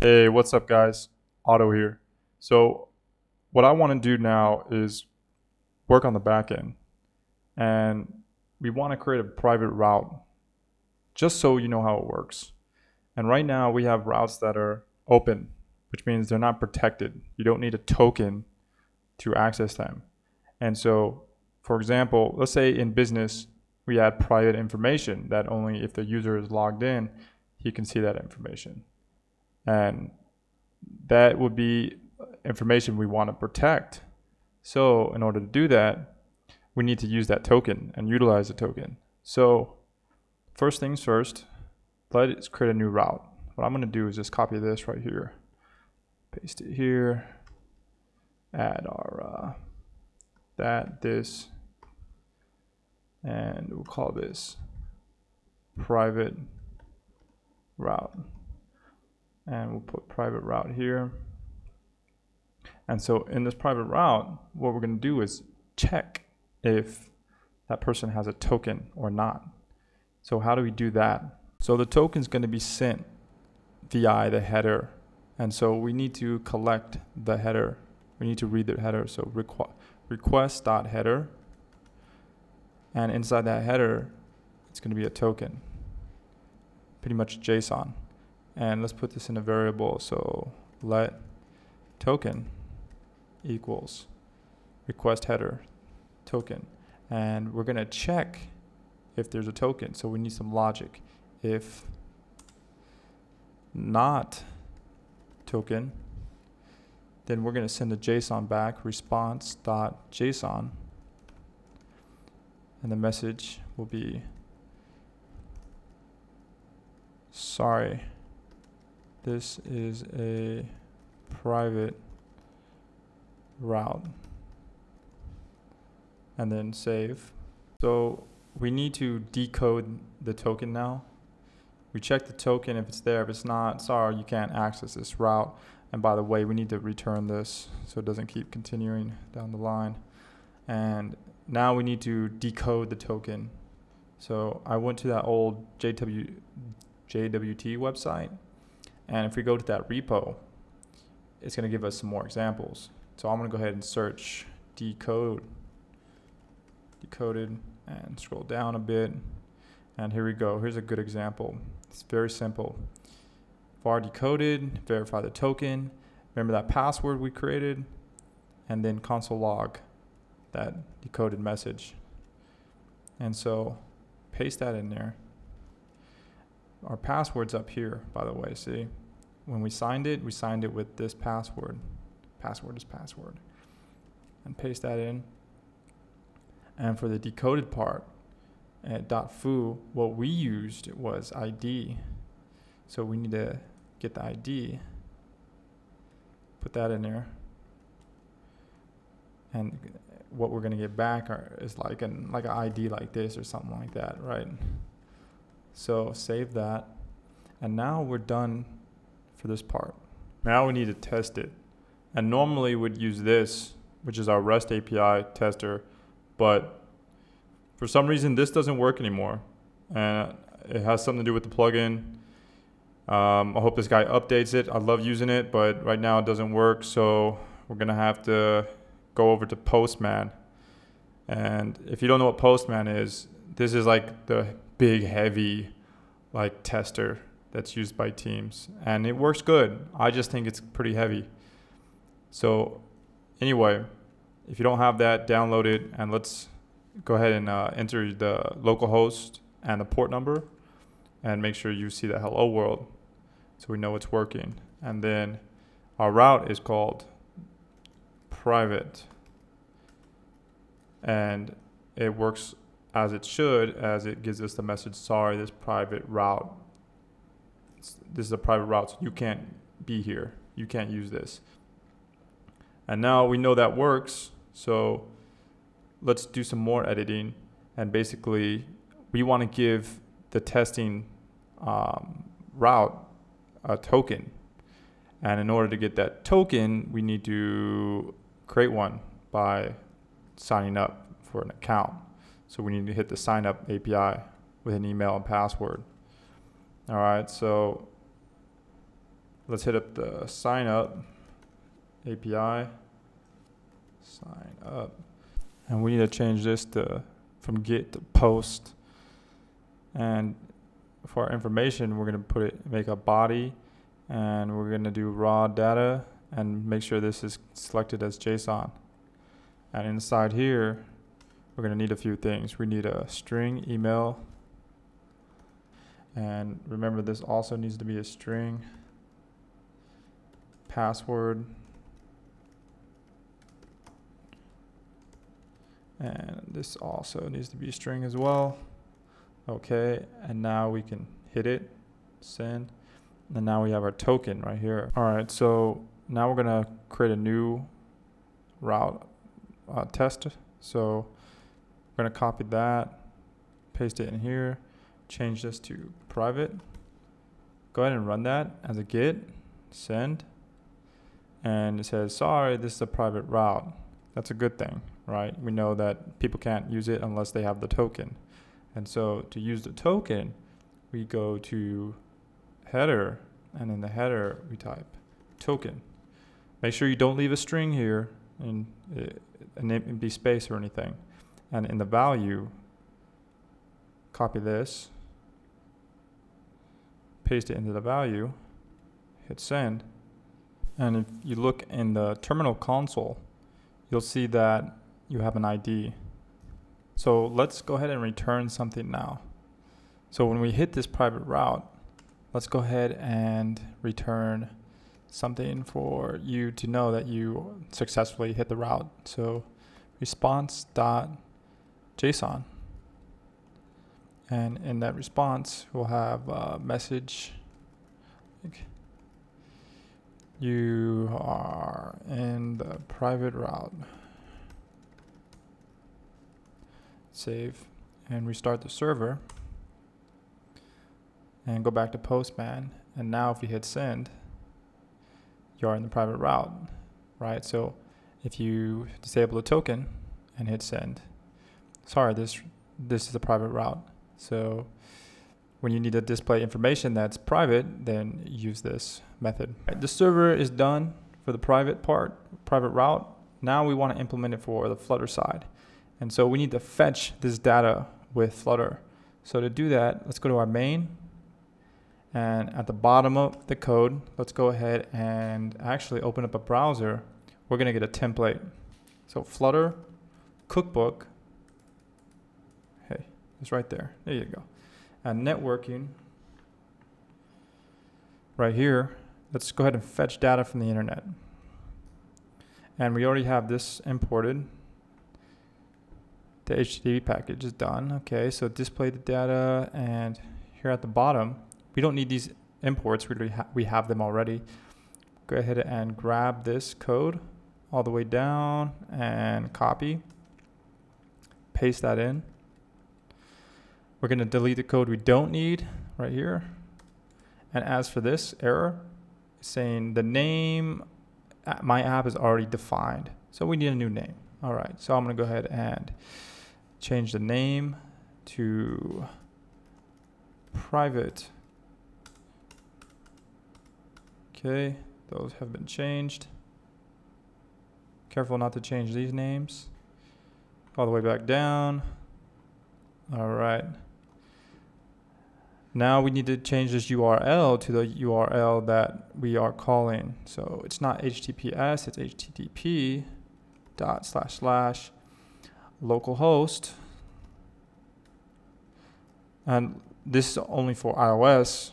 Hey, what's up, guys? Otto here. So, what I want to do now is work on the back end, and we want to create a private route just so you know how it works. And right now, we have routes that are open, which means they're not protected. You don't need a token to access them. And so, for example, let's say in business, we add private information that only if the user is logged in, he can see that information. And that would be information we want to protect. So in order to do that, we need to use that token and utilize the token. So first things first, let's create a new route. What I'm going to do is just copy this right here, paste it here, add our uh, that, this, and we'll call this private route. And we'll put private route here. And so in this private route, what we're going to do is check if that person has a token or not. So how do we do that? So the token is going to be sent via the header. And so we need to collect the header. We need to read the header. So requ request.header. And inside that header, it's going to be a token, pretty much JSON. And let's put this in a variable. So let token equals request header token. And we're going to check if there's a token. So we need some logic. If not token, then we're going to send a JSON back, response.json. And the message will be, sorry, this is a private route. And then save. So we need to decode the token now. We check the token if it's there. If it's not, sorry, you can't access this route. And by the way, we need to return this so it doesn't keep continuing down the line. And now we need to decode the token. So I went to that old JW, JWT website. And if we go to that repo, it's going to give us some more examples. So I'm going to go ahead and search decode, decoded, and scroll down a bit. And here we go. Here's a good example. It's very simple. var decoded, verify the token. Remember that password we created? And then console log that decoded message. And so paste that in there. Our password's up here, by the way, see? When we signed it, we signed it with this password. Password is password. And paste that in. And for the decoded part, at .foo, what we used was ID. So we need to get the ID, put that in there. And what we're gonna get back are, is like an like an ID like this or something like that, right? So save that. And now we're done for this part. Now we need to test it. And normally we'd use this, which is our REST API tester, but for some reason this doesn't work anymore. And it has something to do with the plugin. Um, I hope this guy updates it. I love using it, but right now it doesn't work. So we're gonna have to go over to Postman. And if you don't know what Postman is, this is like the big, heavy, like tester that's used by teams, and it works good. I just think it's pretty heavy. So, anyway, if you don't have that, download it, and let's go ahead and uh, enter the local host and the port number, and make sure you see the hello world, so we know it's working. And then our route is called private and it works as it should as it gives us the message sorry this private route this is a private route so you can't be here. You can't use this. And now we know that works so let's do some more editing. And basically we want to give the testing um, route a token. And in order to get that token we need to create one by signing up for an account. So we need to hit the sign up API with an email and password. All right, so let's hit up the sign up API. Sign up. And we need to change this to from get to post. And for our information, we're gonna put it make a body and we're gonna do raw data and make sure this is selected as JSON. And inside here, we're gonna need a few things. We need a string email. And remember this also needs to be a string. Password. And this also needs to be a string as well. Okay and now we can hit it. Send. And now we have our token right here. All right so now we're gonna create a new route uh, test. So we're gonna copy that paste it in here change this to private. Go ahead and run that as a get, send. And it says sorry this is a private route. That's a good thing right? We know that people can't use it unless they have the token. And so to use the token we go to header and in the header we type token. Make sure you don't leave a string here and an be space or anything and in the value copy this paste it into the value hit send and if you look in the terminal console, you'll see that you have an ID. So let's go ahead and return something now. So when we hit this private route, let's go ahead and return something for you to know that you successfully hit the route. So response.json. And in that response, we'll have a message you are in the private route. Save and restart the server and go back to Postman. And now if you hit send, you're in the private route, right? So if you disable the token and hit send, sorry, this this is a private route. So when you need to display information that's private, then use this method. Right, the server is done for the private part, private route. Now we want to implement it for the Flutter side. And so we need to fetch this data with Flutter. So to do that, let's go to our main. And at the bottom of the code, let's go ahead and actually open up a browser. We're going to get a template. So Flutter cookbook. It's right there. There you go. And networking right here let's go ahead and fetch data from the internet. And we already have this imported. The HTTP package is done. Okay, so display the data and here at the bottom, we don't need these imports, we, ha we have them already. Go ahead and grab this code all the way down and copy, paste that in. We're gonna delete the code we don't need right here. And as for this error, saying the name, uh, my app is already defined. So we need a new name. All right, so I'm gonna go ahead and change the name to private. Okay, those have been changed. Careful not to change these names. All the way back down. All right. Now we need to change this URL to the URL that we are calling. So it's not HTTPS, it's HTTP dot slash slash localhost. And this is only for iOS.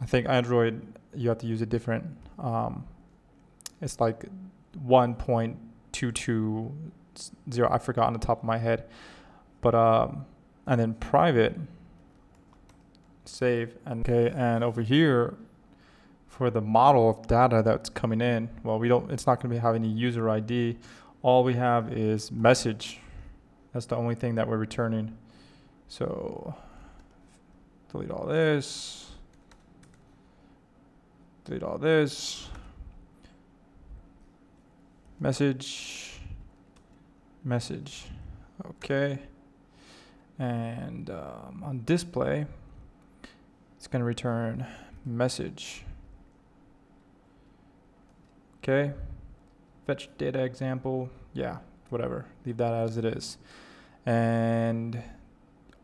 I think Android, you have to use a different, um, it's like 1.220, I forgot on the top of my head. But, um, and then private, save and okay and over here for the model of data that's coming in well we don't it's not going to be have any user id all we have is message. That's the only thing that we're returning. So delete all this. Delete all this. Message. Message. Okay. And um, on display it's going to return message Okay. Fetch data example. Yeah, whatever. Leave that as it is. And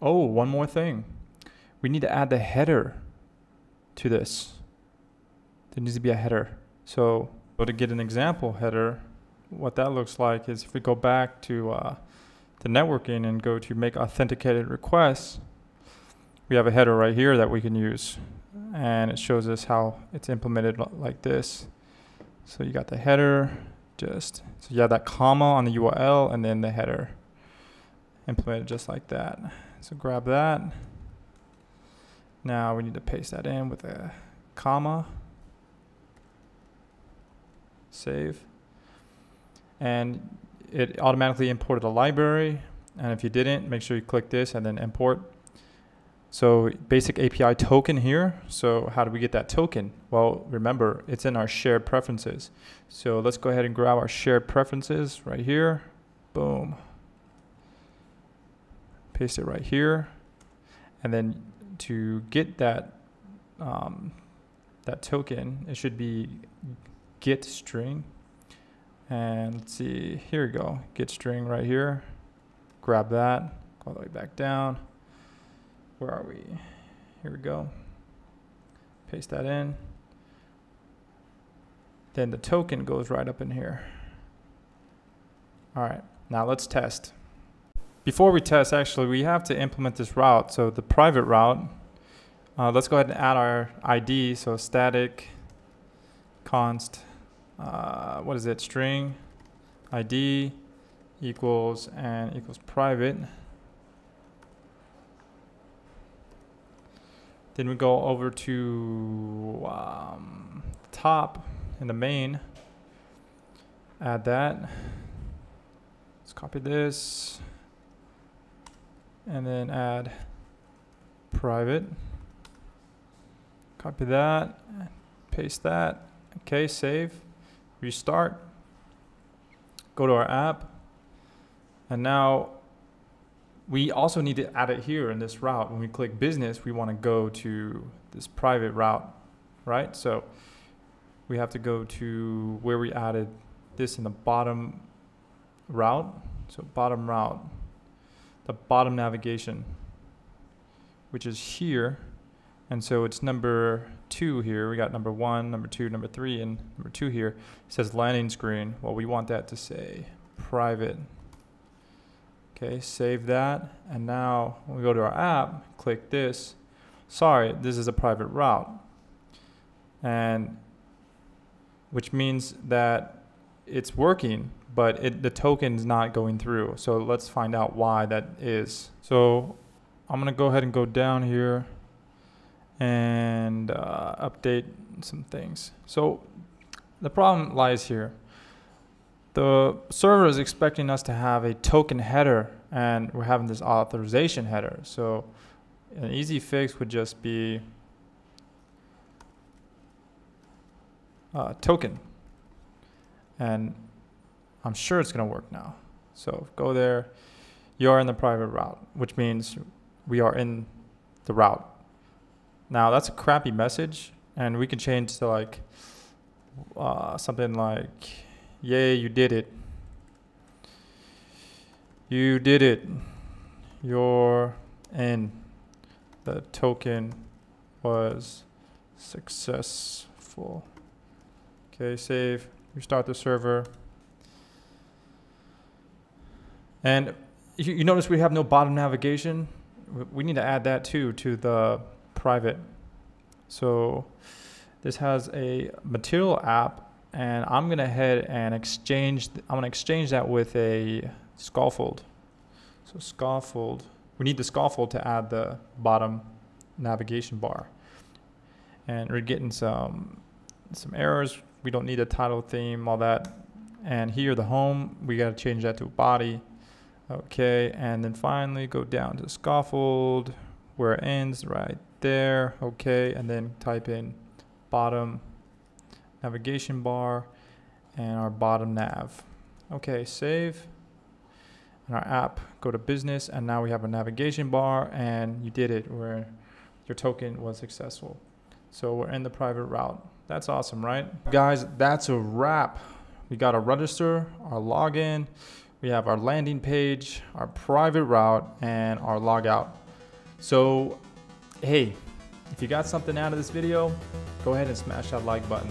oh, one more thing. We need to add the header to this. There needs to be a header. So, so to get an example header, what that looks like is if we go back to uh, the networking and go to make authenticated requests, we have a header right here that we can use. And it shows us how it's implemented like this. So you got the header, just, so you have that comma on the URL and then the header implemented just like that. So grab that. Now we need to paste that in with a comma. Save. And it automatically imported a library. And if you didn't, make sure you click this and then import. So basic API token here. So how do we get that token? Well, remember, it's in our shared preferences. So let's go ahead and grab our shared preferences right here. Boom. Paste it right here. And then to get that um, that token, it should be get string. And let's see, here we go, get string right here. Grab that, all the way back down. Where are we? Here we go. Paste that in. Then the token goes right up in here. All right, now let's test. Before we test, actually, we have to implement this route. So the private route, uh, let's go ahead and add our ID. So static const, uh, what is it, string ID equals and equals private. Then we go over to um, top in the main, add that. Let's copy this and then add private. Copy that, paste that. Okay, save, restart. Go to our app. And now we also need to add it here in this route. When we click business, we want to go to this private route, right? So we have to go to where we added this in the bottom route. So bottom route the bottom navigation, which is here. And so it's number two here. We got number one, number two, number three, and number two here. It says landing screen. Well, we want that to say private. Okay, save that. And now we go to our app, click this. Sorry, this is a private route. And which means that it's working, but it, the token is not going through. So let's find out why that is. So I'm gonna go ahead and go down here and uh, update some things. So the problem lies here. The server is expecting us to have a token header and we're having this authorization header. So an easy fix would just be uh, token. And I'm sure it's going to work now. So go there. You are in the private route, which means we are in the route. Now that's a crappy message, and we can change to like uh, something like, "Yay, you did it! You did it! Your and. The token was successful." Okay, save. Restart the server. And you, you notice we have no bottom navigation. We need to add that too to the private. So this has a material app and I'm gonna head and exchange, I'm gonna exchange that with a scaffold. So scaffold, we need the scaffold to add the bottom navigation bar. And we're getting some, some errors. We don't need a title theme, all that. And here, the home, we gotta change that to body. Okay, and then finally go down to scaffold where it ends right there. Okay, and then type in bottom navigation bar and our bottom nav. Okay, save. And our app, go to business, and now we have a navigation bar, and you did it where your token was successful. So we're in the private route. That's awesome, right? Guys, that's a wrap. We got our register, our login, we have our landing page, our private route, and our logout. So, hey, if you got something out of this video, go ahead and smash that like button.